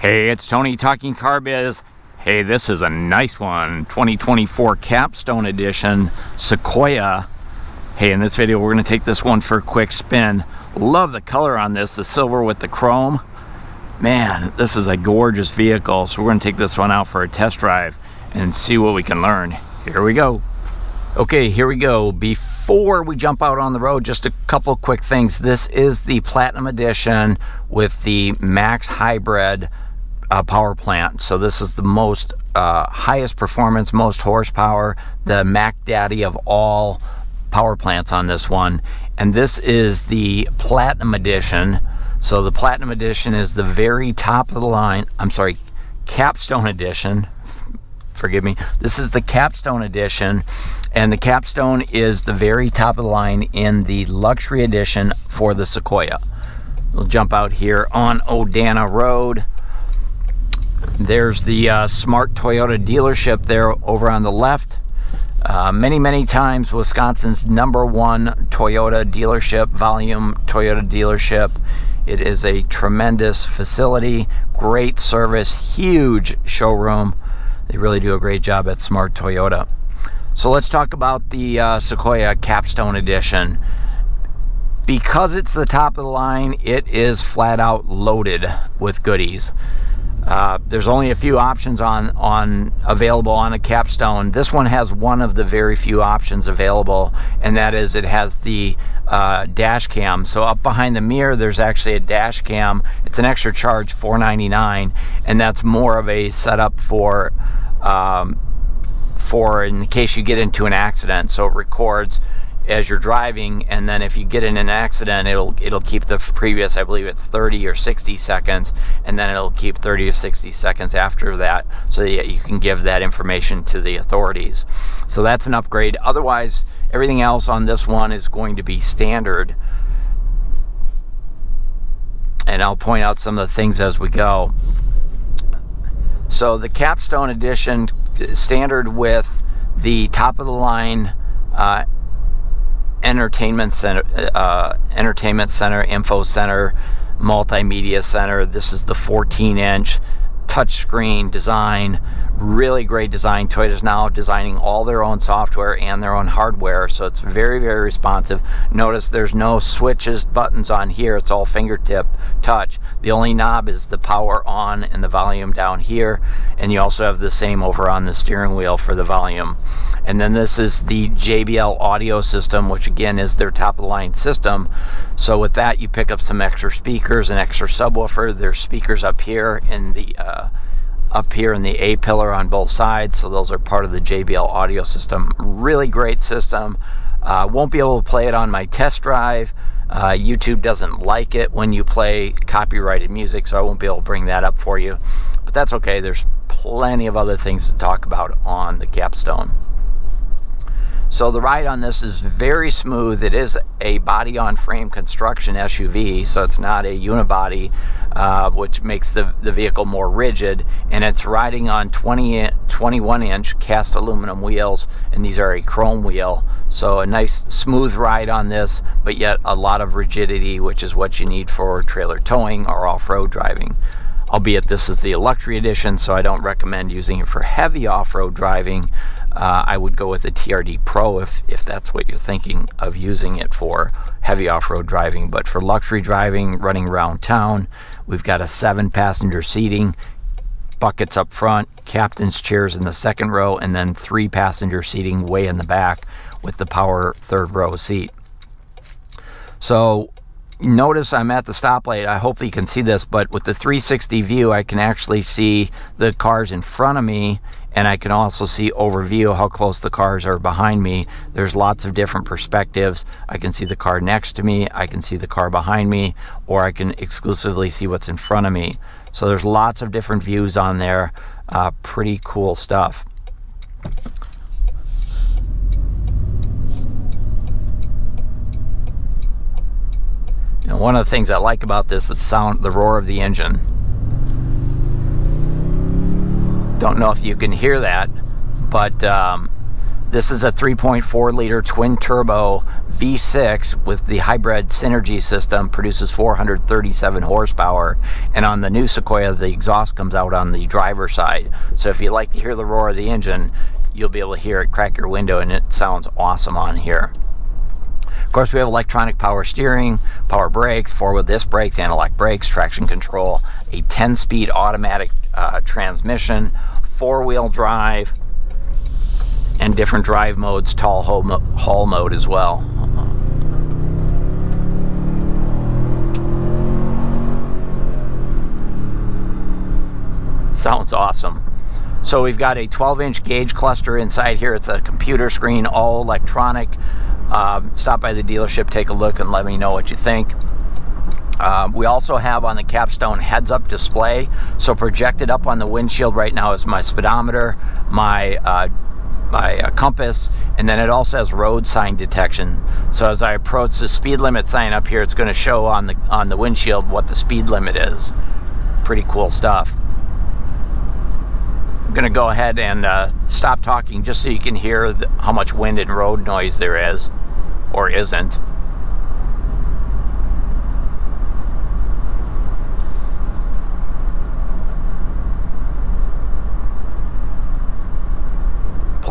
Hey, it's Tony talking car biz. Hey, this is a nice one. 2024 Capstone Edition Sequoia. Hey, in this video, we're going to take this one for a quick spin. Love the color on this, the silver with the chrome. Man, this is a gorgeous vehicle. So we're going to take this one out for a test drive and see what we can learn. Here we go. Okay, here we go. Before we jump out on the road, just a couple quick things. This is the Platinum Edition with the Max Hybrid uh, power plant. So this is the most uh, highest performance, most horsepower, the Mac Daddy of all power plants on this one. And this is the Platinum Edition. So the Platinum Edition is the very top of the line. I'm sorry, Capstone Edition. Forgive me. This is the Capstone Edition. And the Capstone is the very top of the line in the luxury edition for the Sequoia. We'll jump out here on Odana Road. There's the uh, Smart Toyota dealership there over on the left. Uh, many, many times Wisconsin's number one Toyota dealership, volume Toyota dealership. It is a tremendous facility, great service, huge showroom. They really do a great job at Smart Toyota. So let's talk about the uh, Sequoia Capstone Edition. Because it's the top of the line, it is flat out loaded with goodies. Uh, there's only a few options on on available on a capstone. This one has one of the very few options available, and that is it has the uh, dash cam. So up behind the mirror, there's actually a dash cam. It's an extra charge, $4.99, and that's more of a setup for um, for in case you get into an accident. So it records as you're driving and then if you get in an accident it'll it'll keep the previous I believe it's 30 or 60 seconds and then it'll keep 30 or 60 seconds after that so that you can give that information to the authorities. So that's an upgrade. Otherwise everything else on this one is going to be standard. And I'll point out some of the things as we go. So the capstone edition standard with the top of the line uh, entertainment center, uh, entertainment center, info center, multimedia center. This is the 14 inch touchscreen design, really great design. Toyota's now designing all their own software and their own hardware, so it's very, very responsive. Notice there's no switches, buttons on here, it's all fingertip touch. The only knob is the power on and the volume down here, and you also have the same over on the steering wheel for the volume. And then this is the JBL audio system, which again is their top of the line system. So with that, you pick up some extra speakers, an extra subwoofer. There's speakers up here in the uh, up here in the A pillar on both sides. So those are part of the JBL audio system. Really great system. Uh, won't be able to play it on my test drive. Uh, YouTube doesn't like it when you play copyrighted music, so I won't be able to bring that up for you. But that's okay. There's plenty of other things to talk about on the capstone. So the ride on this is very smooth. It is a body on frame construction SUV, so it's not a unibody, uh, which makes the, the vehicle more rigid. And it's riding on 20, 21 inch cast aluminum wheels, and these are a chrome wheel. So a nice smooth ride on this, but yet a lot of rigidity, which is what you need for trailer towing or off road driving albeit this is the luxury edition so I don't recommend using it for heavy off-road driving uh, I would go with the TRD Pro if, if that's what you're thinking of using it for heavy off-road driving. But for luxury driving, running around town, we've got a seven passenger seating, buckets up front, captain's chairs in the second row, and then three passenger seating way in the back with the power third row seat. So notice I'm at the stoplight. I hope you can see this, but with the 360 view, I can actually see the cars in front of me and I can also see overview how close the cars are behind me. There's lots of different perspectives. I can see the car next to me, I can see the car behind me, or I can exclusively see what's in front of me. So there's lots of different views on there. Uh, pretty cool stuff. And one of the things I like about this is the sound, the roar of the engine. Don't know if you can hear that, but um, This is a 3.4 liter twin turbo V6 with the hybrid synergy system, produces 437 horsepower. And on the new Sequoia, the exhaust comes out on the driver's side. So if you like to hear the roar of the engine, you'll be able to hear it crack your window and it sounds awesome on here. Of course, we have electronic power steering, power brakes, four-wheel disc brakes, anti-lock brakes, traction control, a 10-speed automatic uh, transmission, four-wheel drive, and different drive modes, tow haul mode as well. Sounds awesome. So we've got a 12 inch gauge cluster inside here. It's a computer screen, all electronic. Um, stop by the dealership, take a look, and let me know what you think. Um, we also have on the capstone heads up display. So projected up on the windshield right now is my speedometer, my uh, my uh, compass, and then it also has road sign detection. So as I approach the speed limit sign up here, it's going to show on the on the windshield what the speed limit is. Pretty cool stuff. I'm going to go ahead and uh, stop talking just so you can hear the, how much wind and road noise there is, or isn't.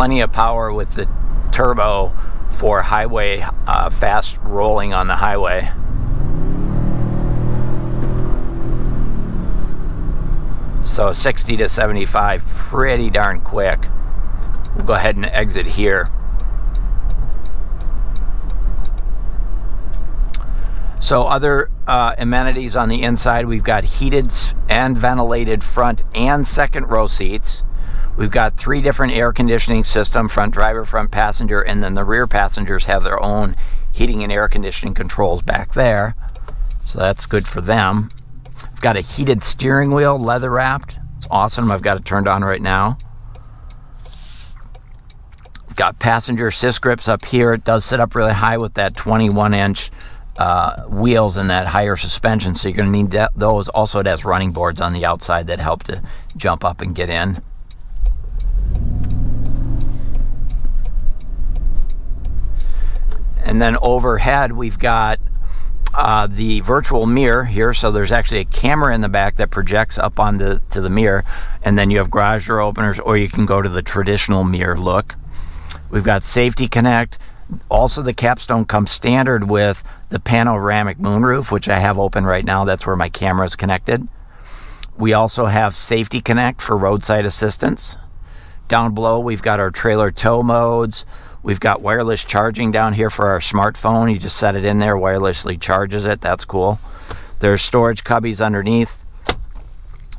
Plenty of power with the turbo for highway uh, fast rolling on the highway. So 60 to 75 pretty darn quick. We'll go ahead and exit here. So other uh, amenities on the inside, we've got heated and ventilated front and second row seats. We've got three different air conditioning system, front driver, front passenger, and then the rear passengers have their own heating and air conditioning controls back there. So that's good for them. I've got a heated steering wheel, leather wrapped. It's awesome. I've got it turned on right now. I've got passenger assist grips up here. It does sit up really high with that 21 inch uh, wheels and that higher suspension. So you're going to need that, those. Also, it has running boards on the outside that help to jump up and get in. And then overhead, we've got uh, the virtual mirror here. So there's actually a camera in the back that projects up onto to the mirror. And then you have garage door openers, or you can go to the traditional mirror look. We've got Safety Connect. Also, the capstone comes standard with the panoramic moonroof, which I have open right now. That's where my camera is connected. We also have Safety Connect for roadside assistance. Down below, we've got our trailer tow modes. We've got wireless charging down here for our smartphone. You just set it in there, wirelessly charges it. That's cool. There's storage cubbies underneath.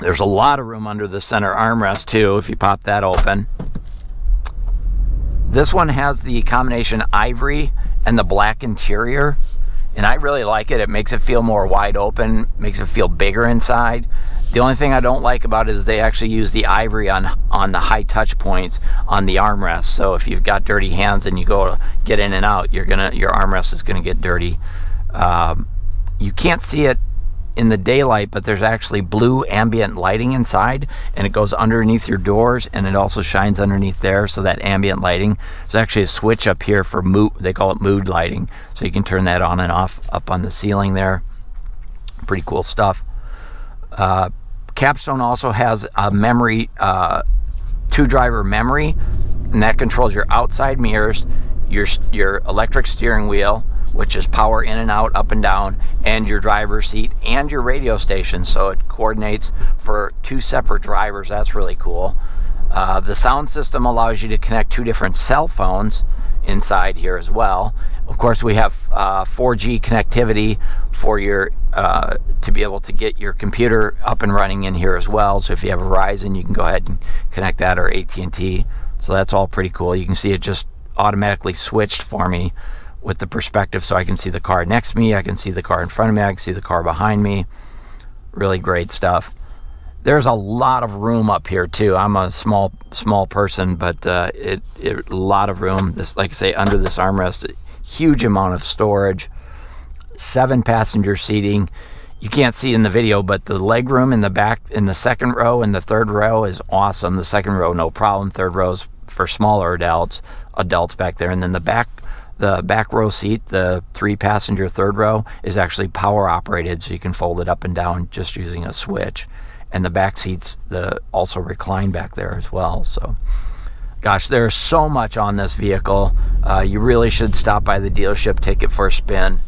There's a lot of room under the center armrest too, if you pop that open. This one has the combination ivory and the black interior and I really like it. It makes it feel more wide open, makes it feel bigger inside. The only thing I don't like about it is they actually use the ivory on on the high touch points on the armrest. So if you've got dirty hands and you go to get in and out, you're gonna your armrest is gonna get dirty. Um, you can't see it in the daylight, but there's actually blue ambient lighting inside, and it goes underneath your doors, and it also shines underneath there. So that ambient lighting, there's actually a switch up here for mood. They call it mood lighting, so you can turn that on and off up on the ceiling there. Pretty cool stuff. Uh, Capstone also has a memory, uh, two driver memory, and that controls your outside mirrors, your your electric steering wheel which is power in and out, up and down, and your driver's seat and your radio station. So it coordinates for two separate drivers. That's really cool. Uh, the sound system allows you to connect two different cell phones inside here as well. Of course, we have uh, 4G connectivity for your uh, to be able to get your computer up and running in here as well. So if you have Verizon, you can go ahead and connect that or AT&T. So that's all pretty cool. You can see it just automatically switched for me with the perspective so I can see the car next to me, I can see the car in front of me, I can see the car behind me. Really great stuff. There's a lot of room up here too. I'm a small small person, but uh, it, it a lot of room. This, like I say, under this armrest, huge amount of storage. Seven passenger seating. You can't see in the video, but the leg room in the back, in the second row and the third row is awesome. The second row, no problem. Third row's for smaller adults adults back there and then the back the back row seat the three passenger third row is actually power operated so you can fold it up and down just using a switch. And the back seats the also recline back there as well so. Gosh there's so much on this vehicle. Uh, you really should stop by the dealership take it for a spin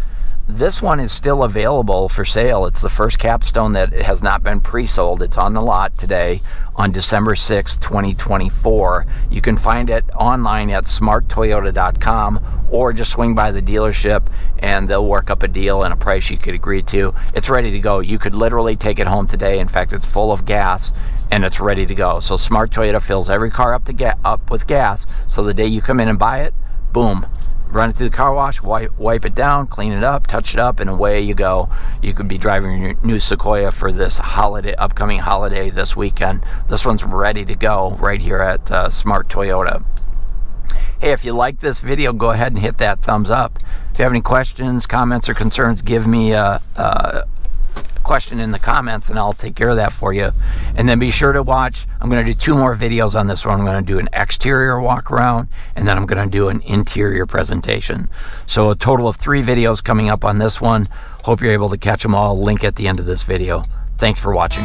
this one is still available for sale. It's the first capstone that has not been pre sold. It's on the lot today on December 6, 2024. You can find it online at smarttoyota.com or just swing by the dealership and they'll work up a deal and a price you could agree to. It's ready to go. You could literally take it home today. In fact, it's full of gas and it's ready to go. So Smart Toyota fills every car up to get up with gas. So the day you come in and buy it, boom, run it through the car wash, wipe, wipe it down, clean it up, touch it up, and away you go. You could be driving your new Sequoia for this holiday, upcoming holiday this weekend. This one's ready to go right here at uh, Smart Toyota. Hey, if you like this video, go ahead and hit that thumbs up. If you have any questions, comments, or concerns, give me a, a question in the comments and I'll take care of that for you. And then be sure to watch. I'm going to do two more videos on this one. I'm going to do an exterior walk around and then I'm going to do an interior presentation. So a total of three videos coming up on this one. Hope you're able to catch them all. Link at the end of this video. Thanks for watching.